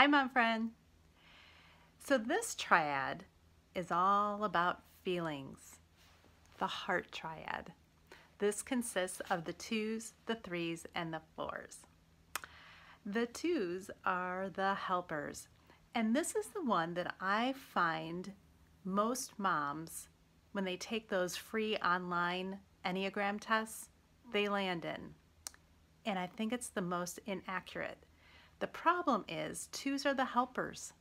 Hi, mom friend. So this triad is all about feelings, the heart triad. This consists of the twos, the threes, and the fours. The twos are the helpers, and this is the one that I find most moms, when they take those free online Enneagram tests, they land in. And I think it's the most inaccurate. The problem is twos are the helpers.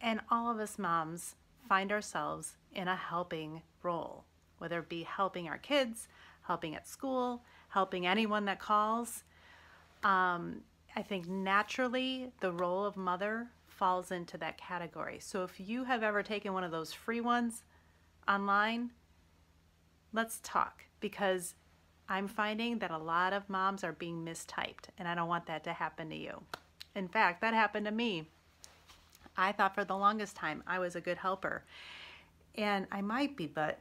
And all of us moms find ourselves in a helping role, whether it be helping our kids, helping at school, helping anyone that calls. Um, I think naturally the role of mother falls into that category. So if you have ever taken one of those free ones online, let's talk because I'm finding that a lot of moms are being mistyped and I don't want that to happen to you. In fact, that happened to me. I thought for the longest time I was a good helper. And I might be, but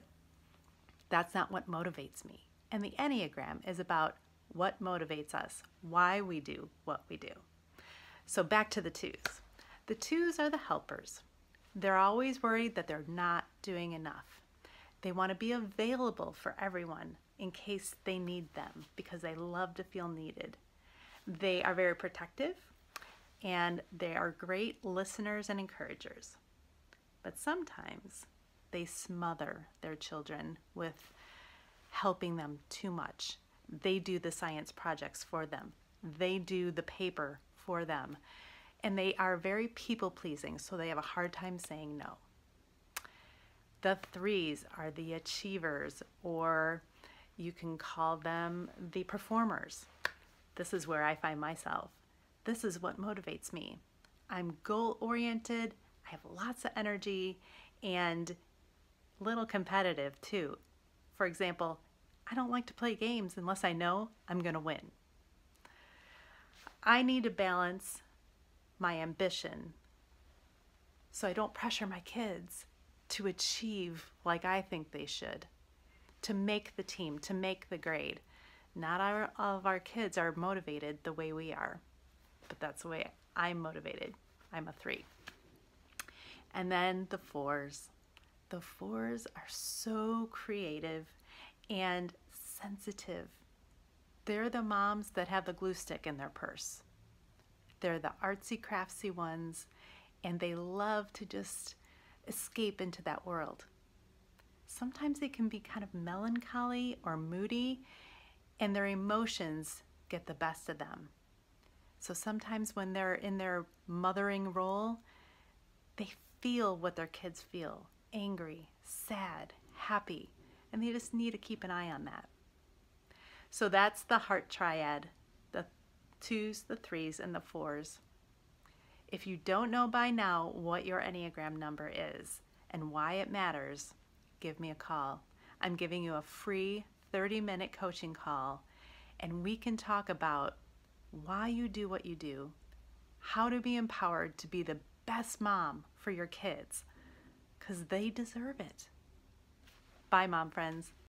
that's not what motivates me. And the Enneagram is about what motivates us, why we do what we do. So back to the twos. The twos are the helpers. They're always worried that they're not doing enough. They want to be available for everyone in case they need them because they love to feel needed. They are very protective and they are great listeners and encouragers. But sometimes they smother their children with helping them too much. They do the science projects for them, they do the paper for them, and they are very people pleasing, so they have a hard time saying no. The threes are the achievers, or you can call them the performers. This is where I find myself. This is what motivates me. I'm goal oriented, I have lots of energy, and little competitive too. For example, I don't like to play games unless I know I'm going to win. I need to balance my ambition so I don't pressure my kids to achieve like I think they should, to make the team, to make the grade. Not all of our kids are motivated the way we are, but that's the way I'm motivated. I'm a three. And then the fours. The fours are so creative and sensitive. They're the moms that have the glue stick in their purse. They're the artsy craftsy ones, and they love to just escape into that world. Sometimes they can be kind of melancholy or moody, and their emotions get the best of them. So sometimes when they're in their mothering role, they feel what their kids feel angry, sad, happy, and they just need to keep an eye on that. So that's the heart triad the twos, the threes, and the fours. If you don't know by now what your Enneagram number is and why it matters, give me a call. I'm giving you a free 30 minute coaching call, and we can talk about why you do what you do, how to be empowered to be the best mom for your kids, because they deserve it. Bye, mom friends.